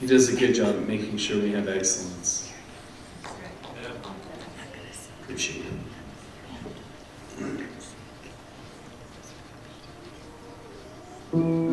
He does a good job at making sure we have excellence. Appreciate it.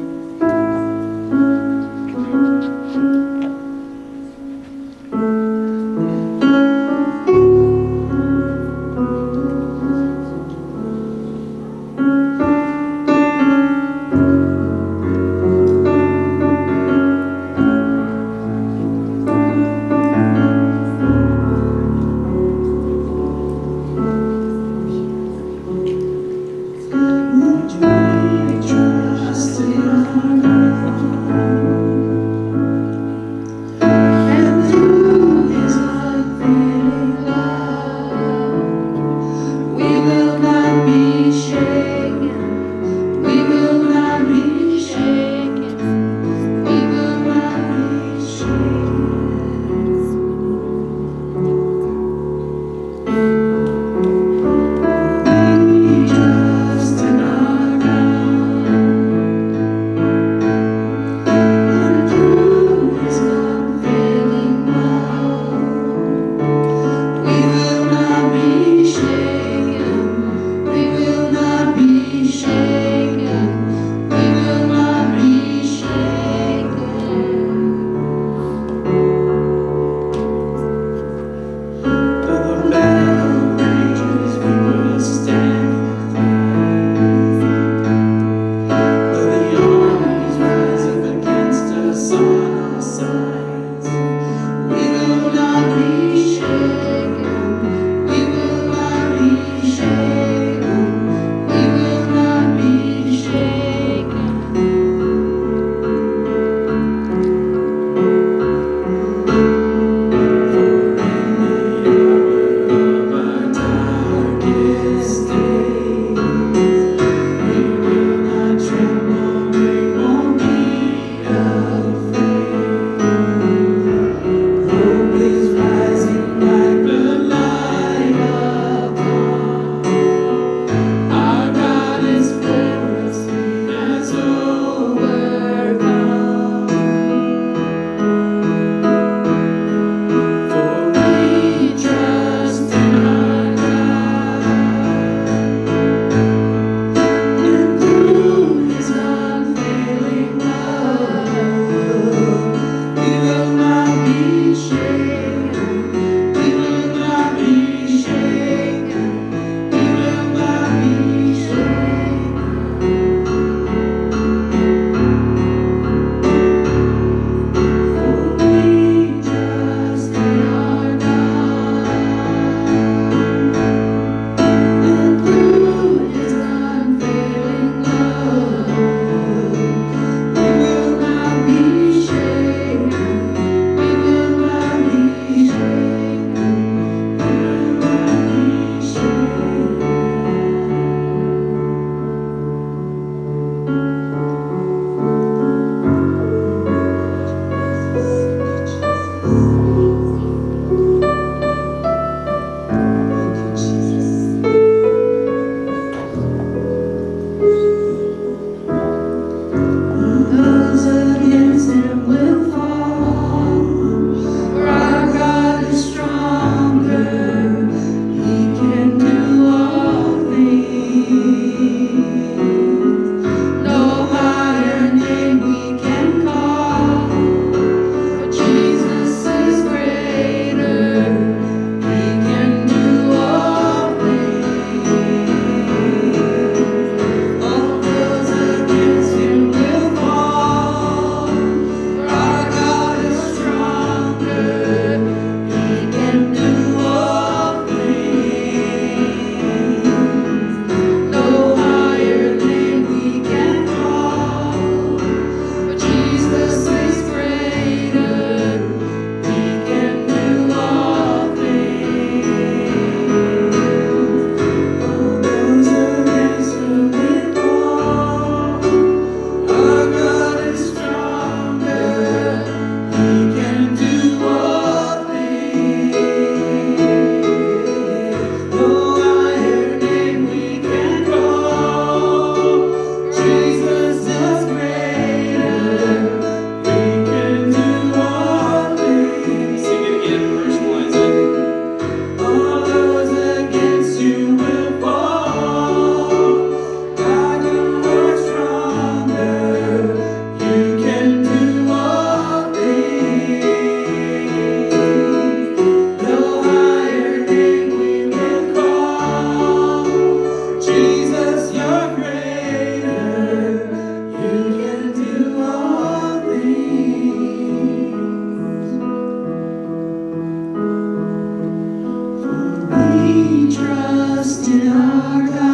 trust in our God.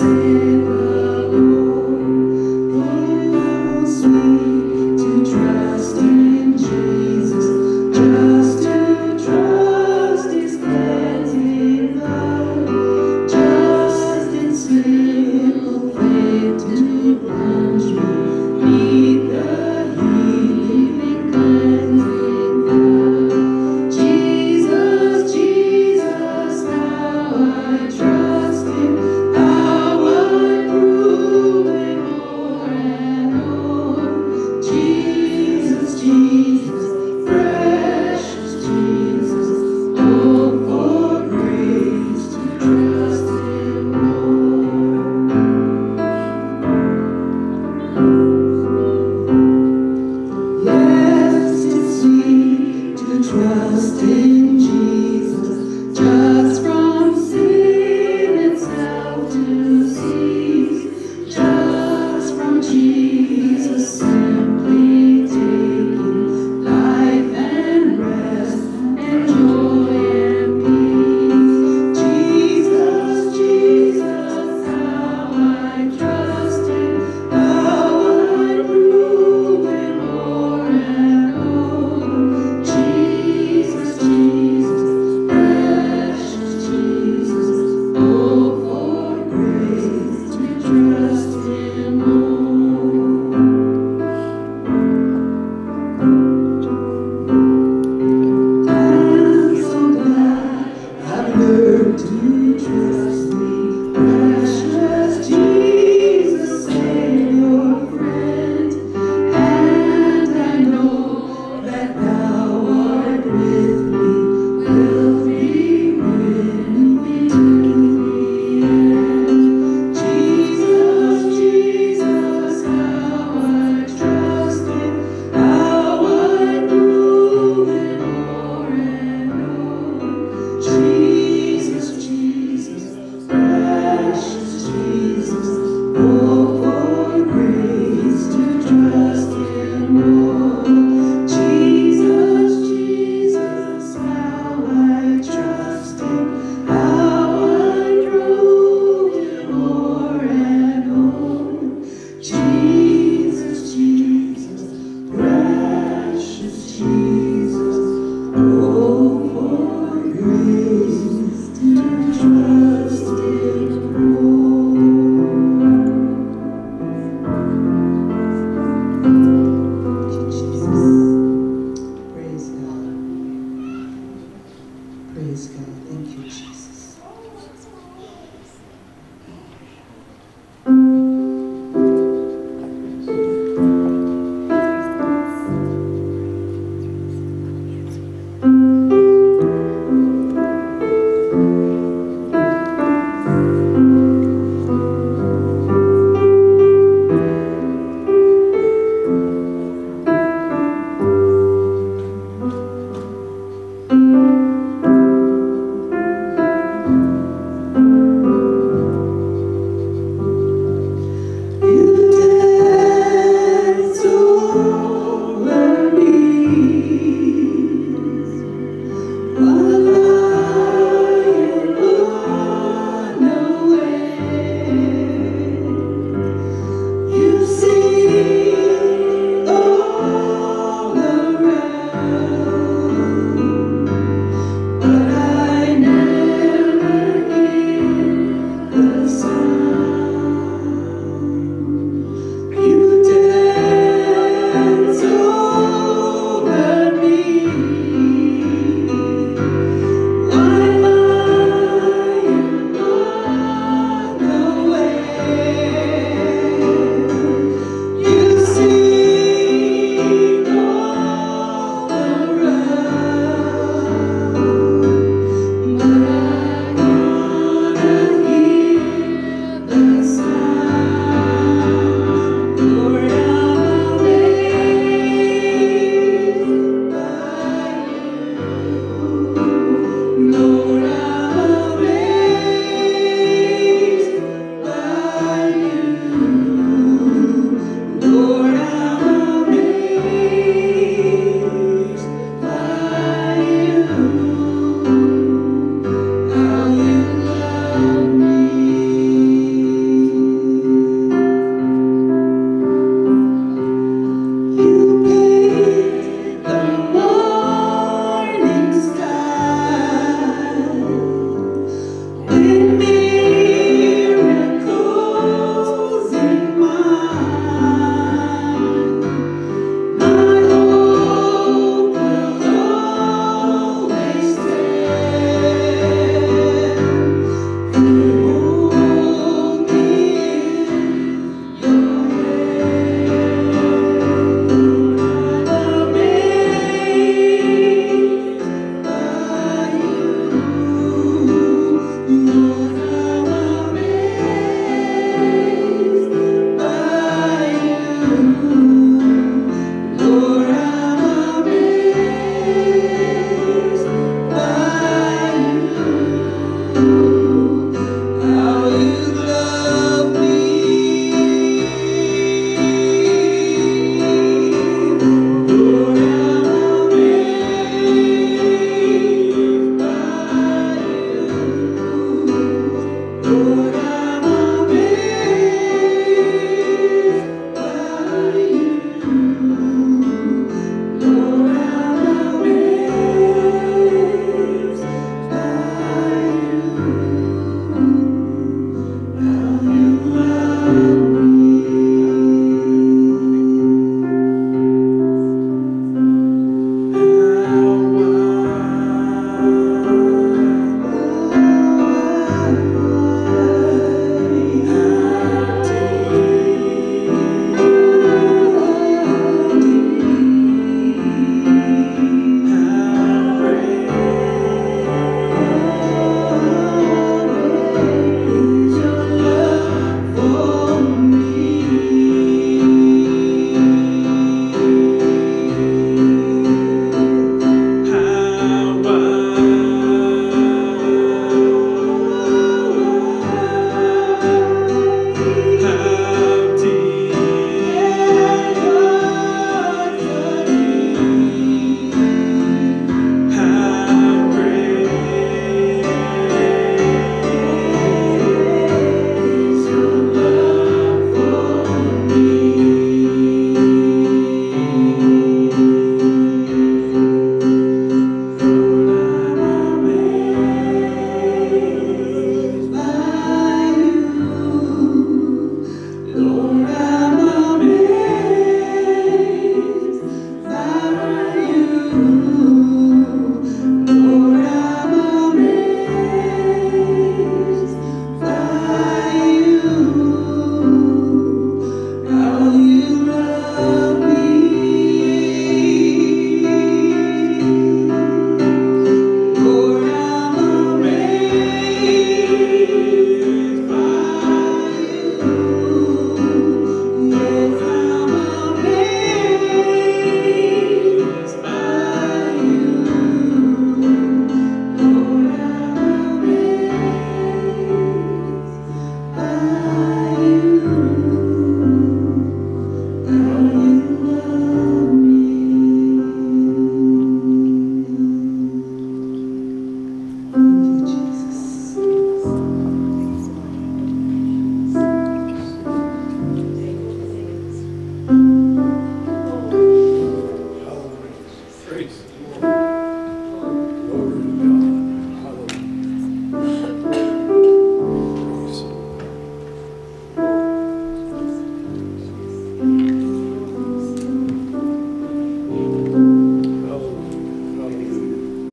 Praise